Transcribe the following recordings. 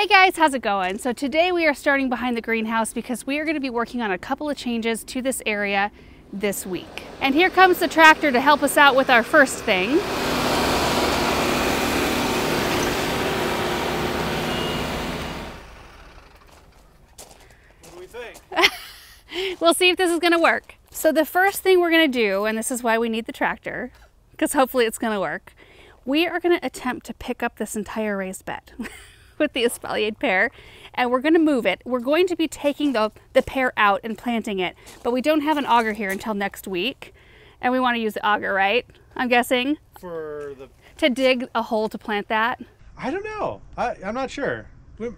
Hey guys, how's it going? So today we are starting behind the greenhouse because we are going to be working on a couple of changes to this area this week. And here comes the tractor to help us out with our first thing. We'll see if this is going to work. So the first thing we're going to do, and this is why we need the tractor, because hopefully it's going to work, we are going to attempt to pick up this entire raised bed with the espaliered pear and we're going to move it. We're going to be taking the, the pear out and planting it, but we don't have an auger here until next week. And we want to use the auger, right? I'm guessing. For the, To dig a hole to plant that? I don't know. I, I'm not sure.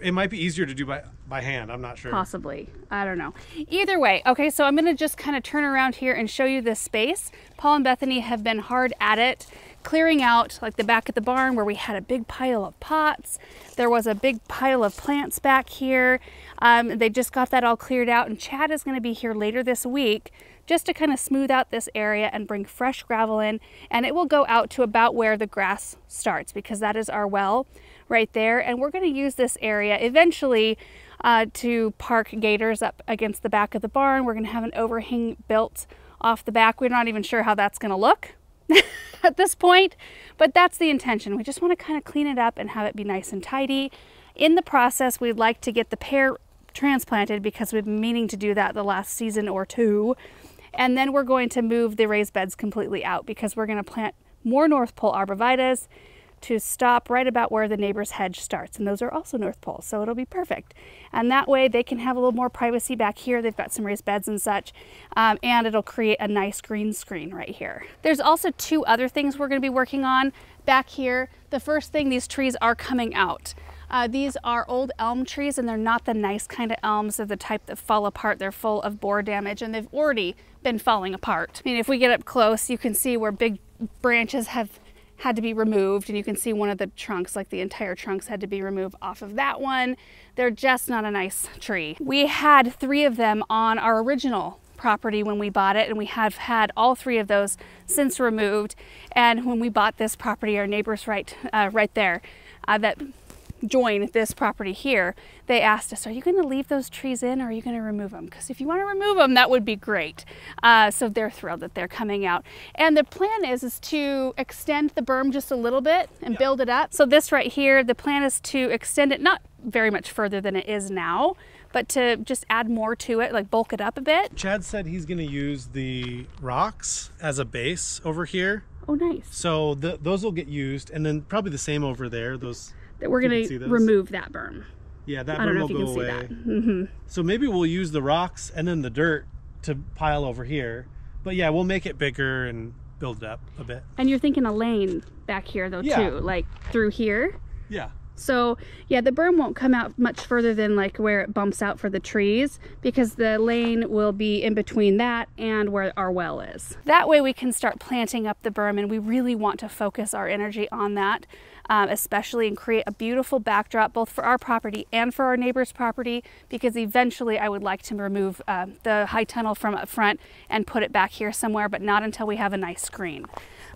It might be easier to do by by hand. I'm not sure. Possibly. I don't know. Either way, okay, so I'm going to just kind of turn around here and show you this space. Paul and Bethany have been hard at it clearing out like the back of the barn where we had a big pile of pots. There was a big pile of plants back here. Um, they just got that all cleared out and Chad is going to be here later this week just to kind of smooth out this area and bring fresh gravel in and it will go out to about where the grass starts because that is our well right there and we're going to use this area eventually uh, to park gators up against the back of the barn. We're going to have an overhang built off the back. We're not even sure how that's going to look at this point, but that's the intention. We just want to kind of clean it up and have it be nice and tidy. In the process, we'd like to get the pear transplanted because we've been meaning to do that the last season or two. And then we're going to move the raised beds completely out because we're going to plant more North Pole arborvitaes to stop right about where the neighbor's hedge starts. And those are also North Poles, so it'll be perfect. And that way they can have a little more privacy back here. They've got some raised beds and such, um, and it'll create a nice green screen right here. There's also two other things we're gonna be working on back here. The first thing, these trees are coming out. Uh, these are old elm trees and they're not the nice kind of elms. They're the type that fall apart. They're full of borer damage and they've already been falling apart. I mean, if we get up close, you can see where big branches have had to be removed and you can see one of the trunks like the entire trunks had to be removed off of that one. They're just not a nice tree. We had three of them on our original property when we bought it and we have had all three of those since removed. And when we bought this property our neighbors right uh, right there uh, that join this property here, they asked us, are you going to leave those trees in or are you going to remove them? Because if you want to remove them, that would be great. Uh, so they're thrilled that they're coming out. And the plan is, is to extend the berm just a little bit and build it up. So this right here, the plan is to extend it not very much further than it is now, but to just add more to it, like bulk it up a bit. Chad said he's going to use the rocks as a base over here. Oh, nice. So the, those will get used, and then probably the same over there. Those that we're going to remove that berm. Yeah, that I don't berm know will if you go can away. see that. Mm-hmm. So maybe we'll use the rocks and then the dirt to pile over here. But yeah, we'll make it bigger and build it up a bit. And you're thinking a lane back here though Yeah. too, like through here. Yeah. So yeah, the berm won't come out much further than like where it bumps out for the trees because the lane will be in between that and where our well is. That way we can start planting up the berm and we really want to focus our energy on that, um, especially and create a beautiful backdrop both for our property and for our neighbor's property because eventually I would like to remove uh, the high tunnel from up front and put it back here somewhere, but not until we have a nice screen.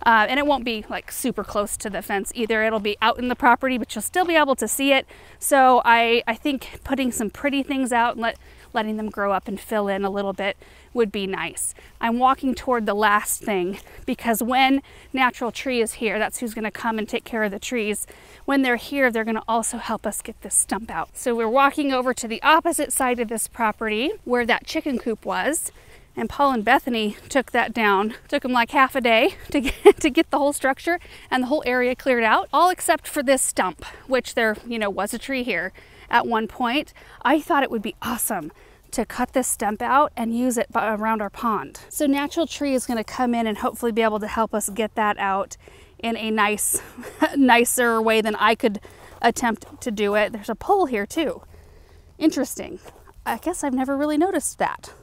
Uh, and it won't be like super close to the fence either. It'll be out in the property, but you'll still be able to see it. So I, I think putting some pretty things out and let, letting them grow up and fill in a little bit would be nice. I'm walking toward the last thing because when Natural Tree is here, that's who's gonna come and take care of the trees. When they're here, they're gonna also help us get this stump out. So we're walking over to the opposite side of this property where that chicken coop was and Paul and Bethany took that down. Took them like half a day to get, to get the whole structure and the whole area cleared out, all except for this stump, which there, you know, was a tree here at one point. I thought it would be awesome to cut this stump out and use it around our pond. So Natural Tree is going to come in and hopefully be able to help us get that out in a nice, nicer way than I could attempt to do it. There's a pole here too. Interesting. I guess I've never really noticed that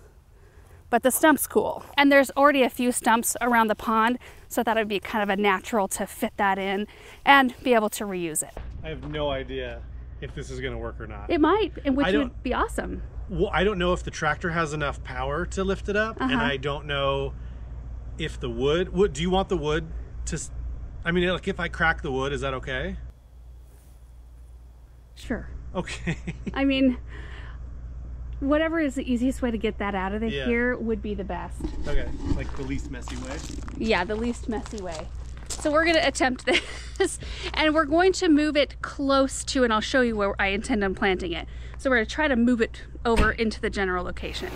but the stump's cool. And there's already a few stumps around the pond, so that would be kind of a natural to fit that in and be able to reuse it. I have no idea if this is going to work or not. It might, and which would be awesome. well, I don't know if the tractor has enough power to lift it up, and Uh-huh. I don't know if the wood. Would do you want the wood to? I mean, like if I crack the wood, is that okay? Sure. Okay. I mean, whatever is the easiest way to get that out of the Yeah. here would be the best. okay. Like the least messy way. Yeah, the least messy way. So we're gonna attempt this and we're going to move it close to, and I'll show you where I intend on planting it. So we're gonna try to move it over into the general location.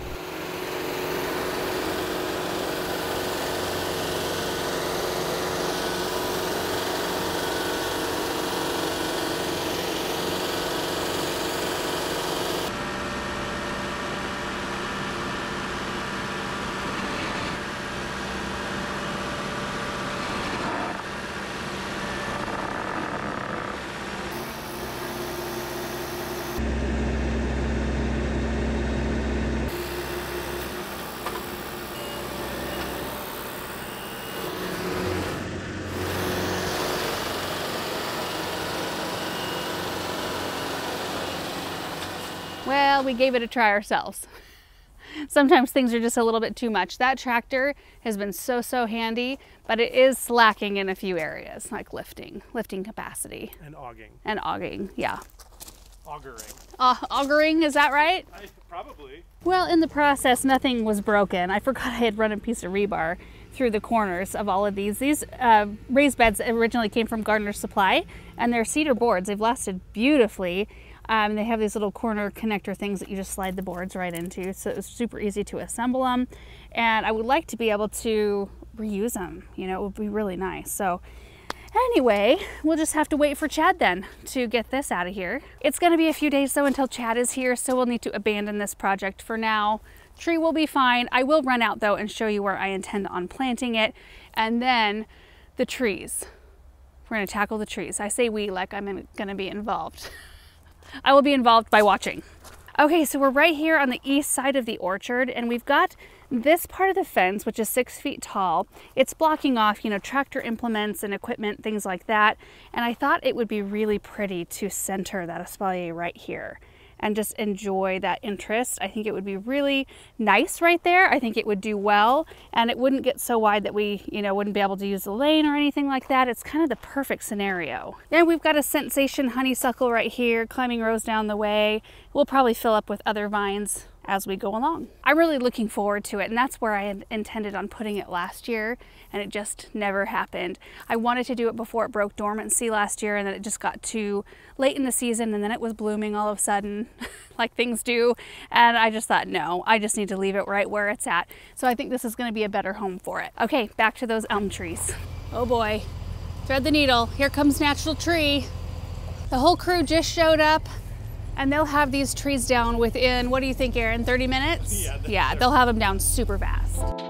Well, we gave it a try ourselves. Sometimes things are just a little bit too much. That tractor has been so, so handy, but it is slacking in a few areas, like lifting, lifting capacity And auging. and auging. Yeah. Augering. Uh, augering, is that right? I, probably. Well, in the process, nothing was broken. I forgot I had run a piece of rebar through the corners of all of these. These uh, raised beds originally came from Gardener Supply, and they're cedar boards. They've lasted beautifully. Um, they have these little corner connector things that you just slide the boards right into, so it's super easy to assemble them. And I would like to be able to reuse them. You know, it would be really nice. So Anyway, we'll just have to wait for Chad then to get this out of here. It's going to be a few days though until Chad is here, so we'll need to abandon this project for now. Tree will be fine. I will run out though and show you where I intend on planting it. And then the trees. We're going to tackle the trees. I say we like I'm going to be involved. I will be involved by watching. Okay, so we're right here on the east side of the orchard, and we've got this part of the fence, which is six feet tall. It's blocking off, you know, tractor implements and equipment, things like that. And I thought it would be really pretty to center that espalier right here and just enjoy that interest. I think it would be really nice right there. I think it would do well and it wouldn't get so wide that we, you know, wouldn't be able to use the lane or anything like that. It's kind of the perfect scenario. Then we've got a sensation honeysuckle right here, climbing rows down the way. We'll probably fill up with other vines as we go along. I'm really looking forward to it and that's where I had intended on putting it last year and it just never happened. I wanted to do it before it broke dormancy last year and then it just got too late in the season and then it was blooming all of a sudden like things do and I just thought no, I just need to leave it right where it's at. So I think this is going to be a better home for it. Okay, back to those elm trees. Oh boy. Thread the needle. Here comes natural tree. The whole crew just showed up and they'll have these trees down within, what do you think, Aaron, 30 minutes? Yeah, Yeah, they'll have them down super fast.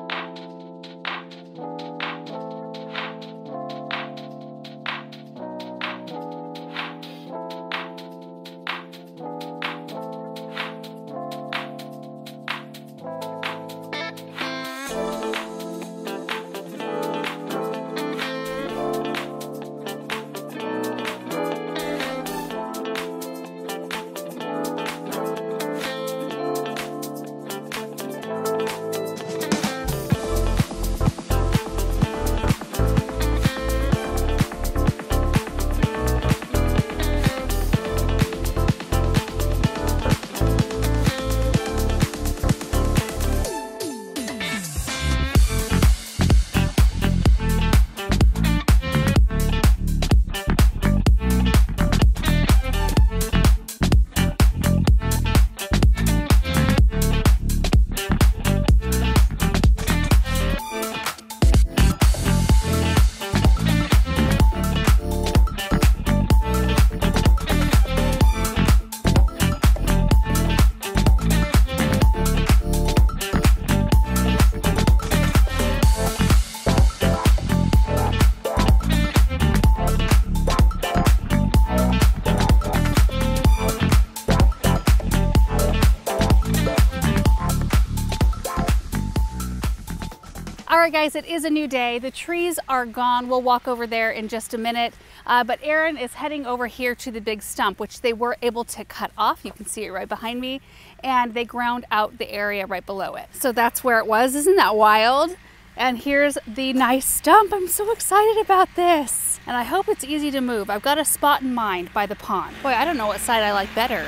All right, guys, it is a new day. The trees are gone. We'll walk over there in just a minute. Uh, but Aaron is heading over here to the big stump, which they were able to cut off. You can see it right behind me. And they ground out the area right below it. So that's where it was. Isn't that wild? And here's the nice stump. I'm so excited about this. And I hope it's easy to move. I've got a spot in mind by the pond. Boy, I don't know what side I like better.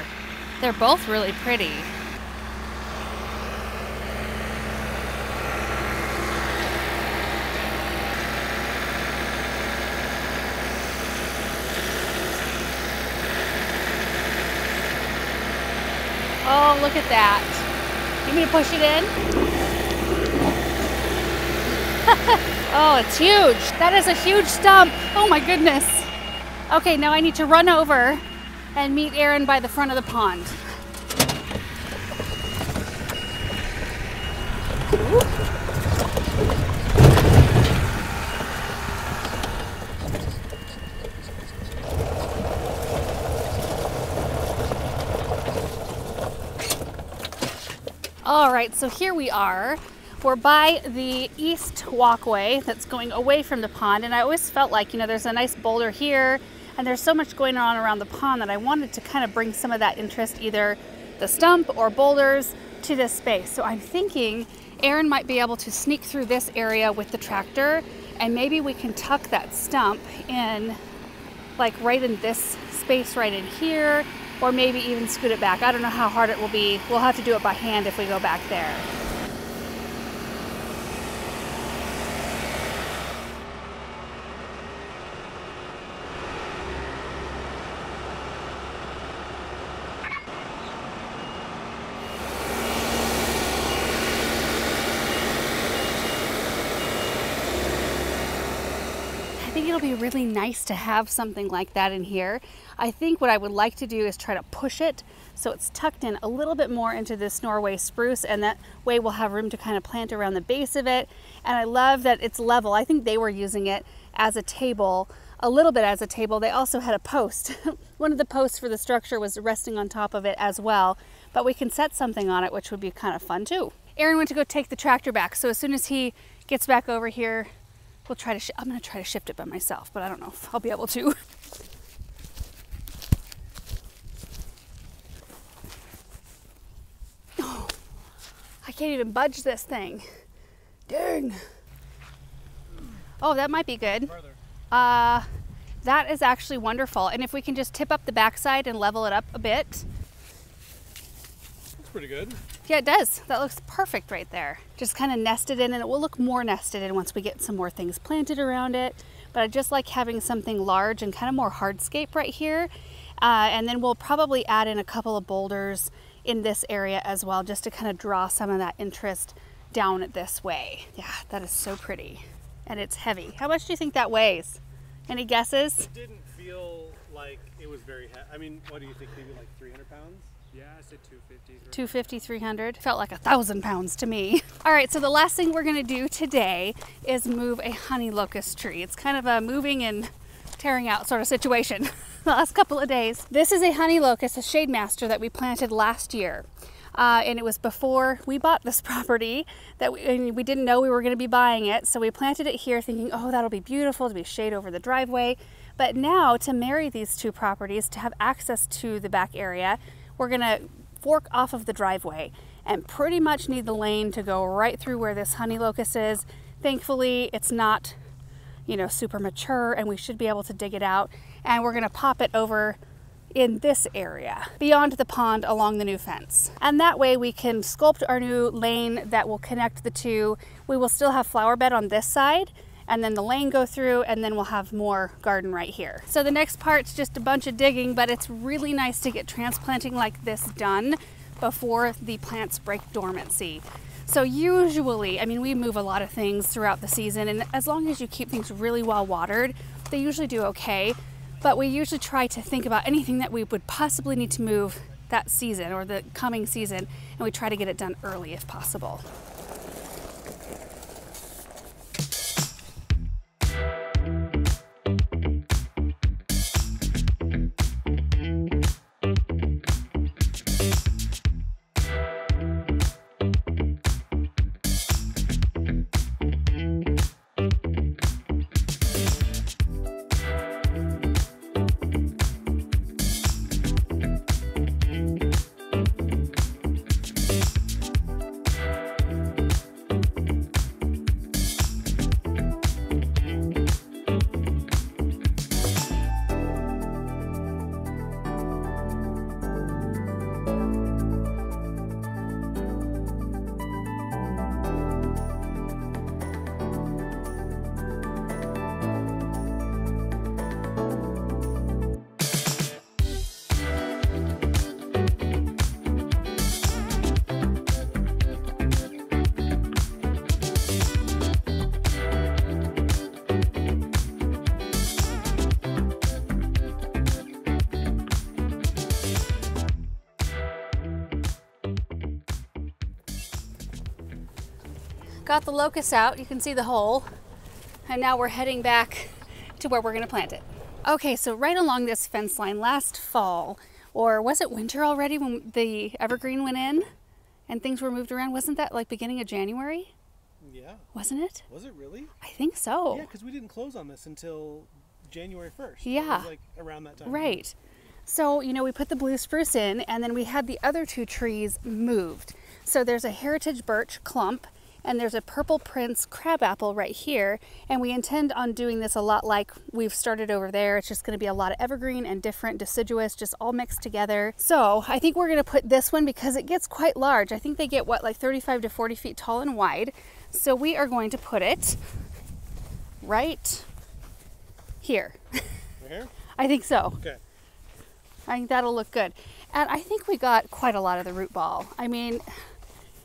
They're both really pretty. Oh, look at that. You me to push it in? oh, it's huge. That is a huge stump. Oh my goodness. Okay, now I need to run over and meet Aaron by the front of the pond. All right, so here we are. We're by the east walkway that's going away from the pond, and I always felt like, you know, there's a nice boulder here, and there's so much going on around the pond that I wanted to kind of bring some of that interest, either the stump or boulders, to this space. So I'm thinking Aaron might be able to sneak through this area with the tractor, and maybe we can tuck that stump in, like right in this space right in here, or maybe even scoot it back. I don't know how hard it will be. We'll have to do it by hand if we go back there. Think it'll be really nice to have something like that in here. I think what I would like to do is try to push it so it's tucked in a little bit more into this Norway spruce and that way we'll have room to kind of plant around the base of it. And I love that it's level. I think they were using it as a table, a little bit as a table. They also had a post. One of the posts for the structure was resting on top of it as well, but we can set something on it, which would be kind of fun too. Aaron went to go take the tractor back. So as soon as he gets back over here, we'll try to, I'm gonna try to shift it by myself, but I don't know if I'll be able to. Oh, I can't even budge this thing. Dang. Oh, that might be good. Uh, that is actually wonderful. And if we can just tip up the backside and level it up a bit. Pretty good. Yeah, it does. That looks perfect right there. Just kind of nested in, and it will look more nested in once we get some more things planted around it. But I just like having something large and kind of more hardscape right here. Uh, and then we'll probably add in a couple of boulders in this area as well, just to kind of draw some of that interest down this way. Yeah, that is so pretty. And it's heavy. How much do you think that weighs? Any guesses? It didn't feel like it was very heavy. I mean, what do you think? Maybe like 300 pounds? Yeah, I said 250. 250, 300. Felt like a thousand pounds to me. All right, so the last thing we're gonna do today is move a honey locust tree. It's kind of a moving and tearing out sort of situation the last couple of days. This is a honey locust, a shade master that we planted last year. Uh, and it was before we bought this property that we, we didn't know we were going to be buying it. So we planted it here thinking, oh, that'll be beautiful to be shade over the driveway. But now to marry these two properties, to have access to the back area, we're going to fork off of the driveway and pretty much need the lane to go right through where this honey locust is. Thankfully, it's not, you know, super mature and we should be able to dig it out. And we're going to pop it over in this area beyond the pond along the new fence. And that way we can sculpt our new lane that will connect the two. We will still have flower bed on this side and then the lane go through and then we'll have more garden right here. So the next part's just a bunch of digging, but it's really nice to get transplanting like this done before the plants break dormancy. So usually, I mean, we move a lot of things throughout the season and as long as you keep things really well watered, they usually do okay but we usually try to think about anything that we would possibly need to move that season or the coming season, and we try to get it done early if possible. Got the locust out. You can see the hole. And now we're heading back to where we're gonna plant it. Okay, so right along this fence line last fall, or was it winter already when the evergreen went in and things were moved around? Wasn't that like beginning of January? Yeah. Wasn't it? Was it really? I think so. Yeah, because we didn't close on this until January 1st. Yeah. Was like around that time. Right. So, you know, we put the blue spruce in and then we had the other two trees moved. So there's a heritage birch clump and there's a purple prince crabapple right here and we intend on doing this a lot like we've started over there it's just going to be a lot of evergreen and different deciduous just all mixed together so i think we're going to put this one because it gets quite large i think they get what like 35 to 40 feet tall and wide so we are going to put it right here Here? i think so Okay. I think that'll look good. And I think we got quite a lot of the root ball. I mean,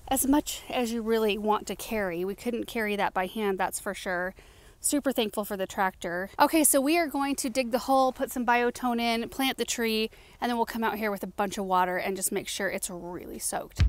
as much as you really want to carry, we couldn't carry that by hand, that's for sure. Super thankful for the tractor. Okay, so we are going to dig the hole, put some Bio-tone in, plant the tree, and then we'll come out here with a bunch of water and just make sure it's really soaked.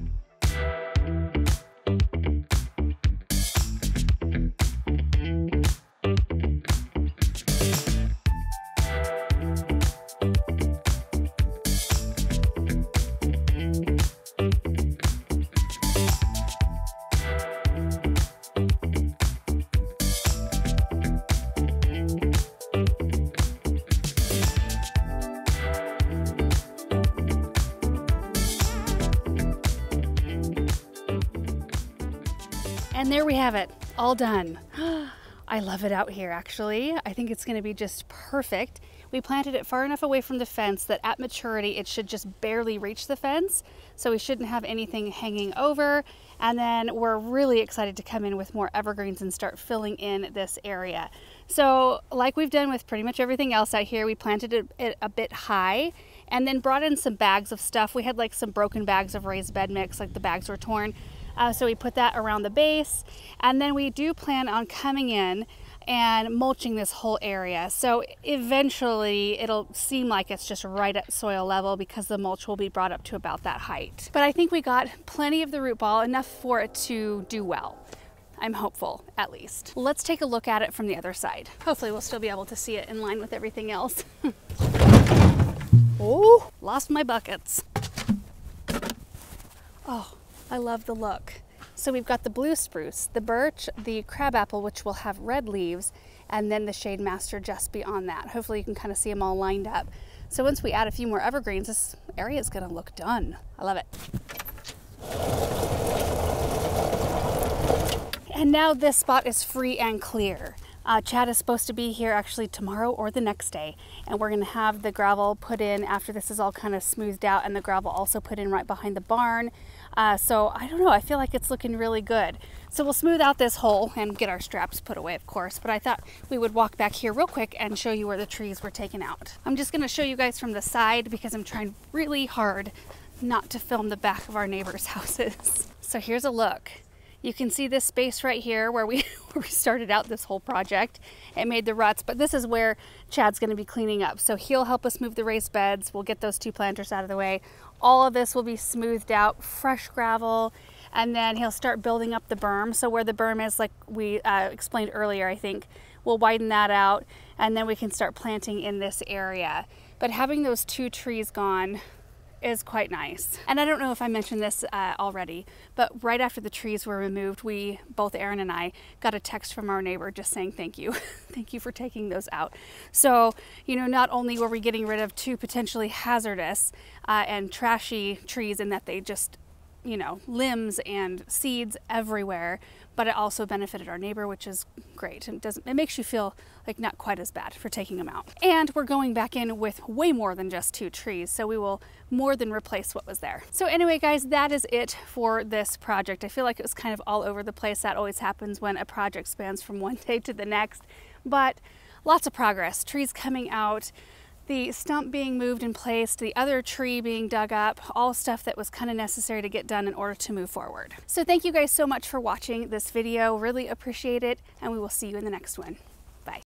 And there we have it, all done. I love it out here actually. I think it's gonna be just perfect. We planted it far enough away from the fence that at maturity it should just barely reach the fence. So we shouldn't have anything hanging over. And then we're really excited to come in with more evergreens and start filling in this area. So like we've done with pretty much everything else out here, we planted it a bit high and then brought in some bags of stuff. We had like some broken bags of raised bed mix, like the bags were torn. Uh, so we put that around the base and then we do plan on coming in and mulching this whole area. So eventually it'll seem like it's just right at soil level because the mulch will be brought up to about that height. But I think we got plenty of the root ball, enough for it to do well. I'm hopeful, at least. Let's take a look at it from the other side. Hopefully we'll still be able to see it in line with everything else. oh, lost my buckets. Oh, I love the look. So we've got the blue spruce, the birch, the crabapple, which will have red leaves, and then the shade master just beyond that. Hopefully you can kind of see them all lined up. So once we add a few more evergreens, this area is gonna look done. I love it. And now this spot is free and clear. Uh, Chad is supposed to be here actually tomorrow or the next day, and we're gonna have the gravel put in after this is all kind of smoothed out, and the gravel also put in right behind the barn. Uh, so I don't know, I feel like it's looking really good. So we'll smooth out this hole and get our straps put away, of course, but I thought we would walk back here real quick and show you where the trees were taken out. I'm just gonna show you guys from the side because I'm trying really hard not to film the back of our neighbors' houses. So here's a look. You can see this space right here where we, where we started out this whole project. It made the ruts, but this is where Chad's gonna be cleaning up. So he'll help us move the raised beds. We'll get those two planters out of the way. All of this will be smoothed out, fresh gravel, and then he'll start building up the berm. So where the berm is, like we uh, explained earlier, I think, we'll widen that out, and then we can start planting in this area. But having those two trees gone is quite nice. And I don't know if I mentioned this uh, already, but right after the trees were removed, we, both Aaron and I, got a text from our neighbor just saying thank you. thank you for taking those out. So, you know, not only were we getting rid of two potentially hazardous uh, and trashy trees in that they just you know, limbs and seeds everywhere, but it also benefited our neighbor, which is great. It doesn't it makes you feel like not quite as bad for taking them out. And we're going back in with way more than just two trees, so we will more than replace what was there. So anyway, guys, that is it for this project. I feel like it was kind of all over the place. That always happens when a project spans from one day to the next, but lots of progress. Trees coming out, the stump being moved and placed, the other tree being dug up, all stuff that was kind of necessary to get done in order to move forward. So thank you guys so much for watching this video. Really appreciate it, and we will see you in the next one.